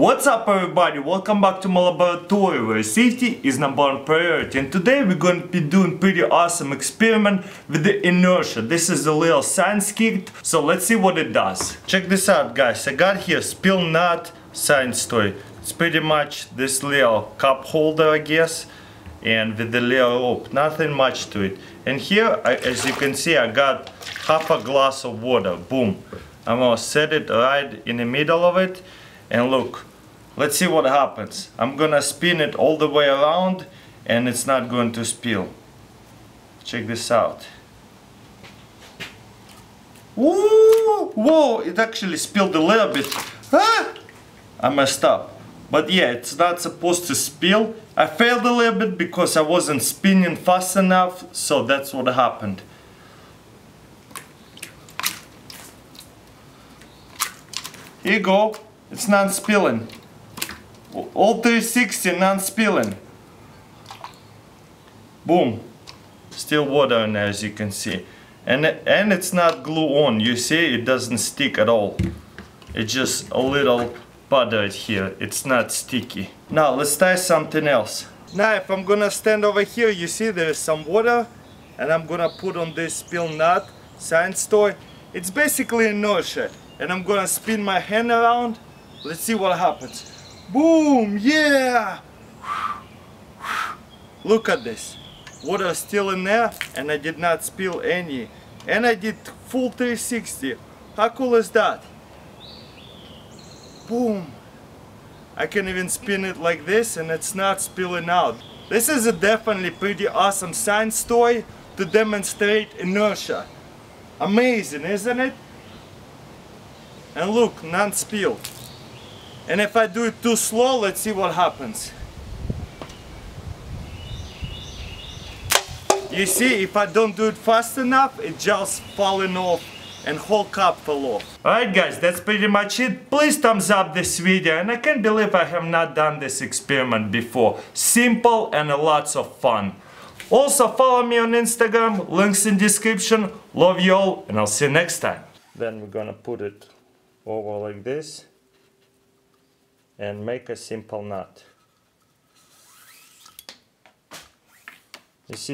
What's up everybody, welcome back to my laboratory where safety is number one priority and today we're going to be doing pretty awesome experiment with the inertia. This is a little science kit, so let's see what it does. Check this out guys, I got here SpillNot science toy. It's pretty much this little cup holder I guess and with the little rope, nothing much to it. And here, I, as you can see, I got half a glass of water, boom. I'm gonna set it right in the middle of it and look, let's see what happens. I'm gonna spin it all the way around and it's not going to spill. Check this out. Whoa, it actually spilled a little bit. Ah! I messed up. But yeah, it's not supposed to spill. I failed a little bit because I wasn't spinning fast enough, so that's what happened. Here you go, it's not spilling. All 360 not spilling. Boom. Still water in there as you can see. And, and it's not glue on, you see it doesn't stick at all. It's just a little buttered here, it's not sticky. Now let's try something else. Now if I'm gonna stand over here, you see there's some water and I'm gonna put on this SpillNot science toy. It's basically a inertia and I'm gonna spin my hand around. Let's see what happens. Boom, yeah! Look at this. Water still in there and I did not spill any. And I did full 360. How cool is that? boom I can even spin it like this and it's not spilling out this is a definitely pretty awesome science toy to demonstrate inertia amazing isn't it and look non-spill and if I do it too slow let's see what happens you see if I don't do it fast enough it just falling off and whole cup fell off. Alright guys, that's pretty much it. Please thumbs up this video and I can't believe I have not done this experiment before. Simple and lots of fun. Also follow me on Instagram, links in description. Love you all and I'll see you next time. Then we're gonna put it over like this and make a simple knot. You see